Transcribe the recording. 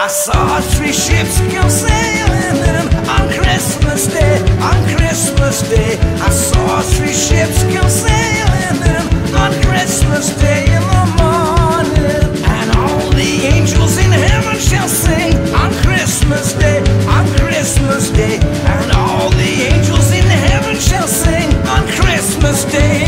I saw three ships come sailing in on Christmas Day. On Christmas Day, I saw three ships come sailing in on Christmas Day in the morning. And all the angels in heaven shall sing on Christmas Day. On Christmas Day, and all the angels in heaven shall sing on Christmas Day.